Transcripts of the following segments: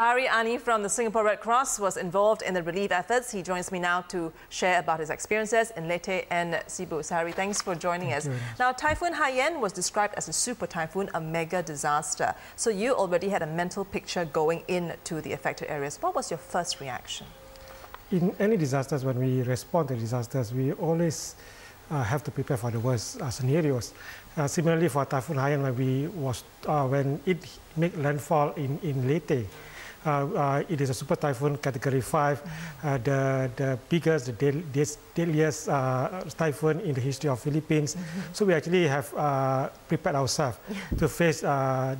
Sahari Ani from the Singapore Red Cross was involved in the relief efforts. He joins me now to share about his experiences in Leyte and Cebu. Sahari, thanks for joining Thank us. Now, Typhoon Haiyan was described as a super typhoon, a mega disaster. So you already had a mental picture going into the affected areas. What was your first reaction? In any disasters, when we respond to disasters, we always uh, have to prepare for the worst uh, scenarios. Uh, similarly, for Typhoon Haiyan, when, we was, uh, when it made landfall in, in Leyte, it is a super typhoon category 5, uh, the, the biggest, the deadliest typhoon in the history of Philippines. Mm -hmm. So we actually have prepared ourselves to face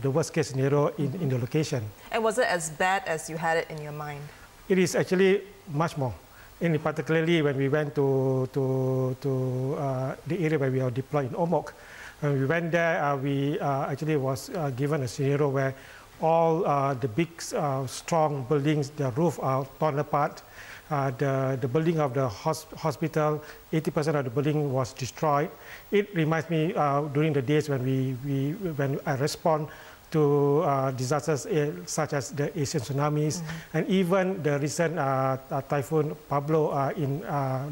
the worst case scenario in, in the location. And was it as bad as you had it in your mind? It is actually much more. In particularly when we went to, to, to uh, the area where we are deployed in Ormoc. When we went there, uh, we uh, actually was given a scenario where all uh, the big, uh, strong buildings, the roof are torn apart. Uh, the, the building of the hos hospital, 80% of the building was destroyed. It reminds me uh, during the days when, we, we, when I respond to uh, disasters uh, such as the Asian tsunamis mm -hmm. and even the recent typhoon Pablo in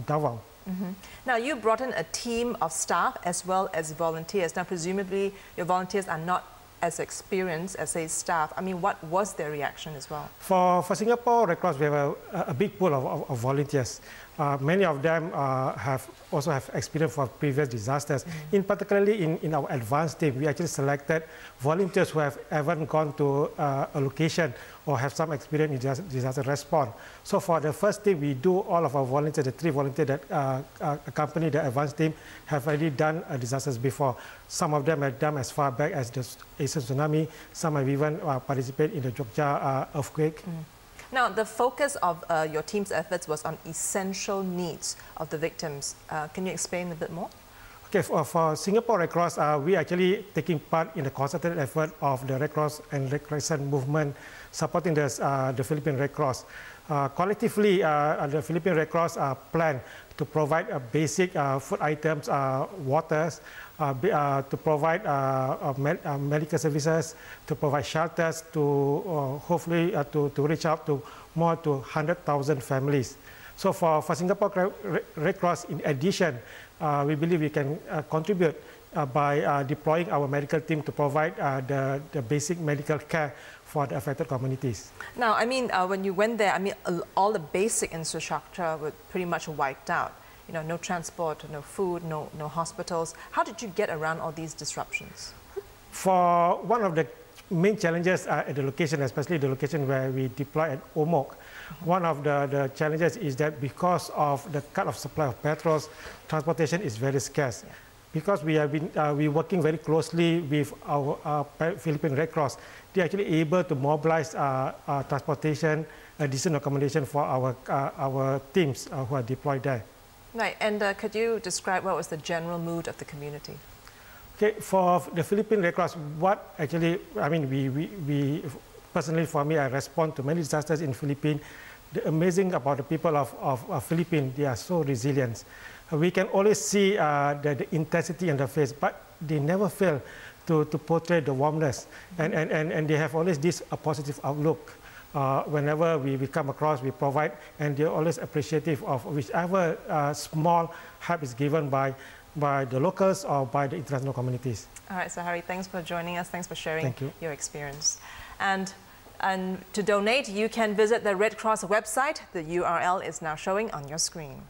Davao. Mm -hmm. Now, you brought in a team of staff as well as volunteers. Now, presumably, your volunteers are not as experienced as a staff, I mean, what was their reaction as well? For, for Singapore Red Cross, we have a, a big pool of, of, of volunteers. Uh, many of them uh, have also have experience for previous disasters. Mm -hmm. In particularly in, in our advanced team, we actually selected volunteers who have ever gone to uh, a location or have some experience in disaster response. So for the first team, we do all of our volunteers, the three volunteers that uh, uh, accompany the advanced team have already done uh, disasters before. Some of them have done as far back as the Asian tsunami. Some have even participated in the Jogja earthquake. Mm -hmm. Now, the focus of uh, your team's efforts was on essential needs of the victims. Uh, can you explain a bit more? Okay, for, for Singapore Red Cross, uh, we actually taking part in the concerted effort of the Red Cross and Red Crescent movement supporting the, uh, the Philippine Red Cross. Uh, collectively, uh, the Philippine Red Cross uh, plan to provide basic food items, waters, to provide med medical services, to provide shelters, to hopefully to, to reach out to more to 100,000 families. So for, for Singapore Red Cross, in addition, uh, we believe we can uh, contribute uh, by uh, deploying our medical team to provide uh, the, the basic medical care for the affected communities. Now, I mean, uh, when you went there, I mean, all the basic infrastructure were pretty much wiped out. You know, no transport, no food, no, no hospitals. How did you get around all these disruptions? For one of the main challenges are at the location, especially the location where we deploy at Ormoc, one of the, the challenges is that because of the cut of supply of petrols, transportation is very scarce. Because we have been uh, we working very closely with our uh, Philippine Red Cross, they're actually able to mobilize uh, uh transportation, decent accommodation for our uh, our teams uh, who are deployed there. Right, and could you describe what was the general mood of the community? For the Philippine Red Cross, what actually, I mean, we, we, we personally for me, I respond to many disasters in Philippines. The amazing about the people of, of, of Philippines, they are so resilient. We can always see uh, the, the, intensity in their face, but they never fail to, to portray the warmness. And, and, and, and they have always this a positive outlook. Uh, whenever we, we come across, we provide, and they're always appreciative of whichever uh, small help is given by, by the locals or by the international communities. All right, so Harry, thanks for joining us. Thanks for sharing you. your experience. And and to donate, you can visit the Red Cross website. The URL is now showing on your screen.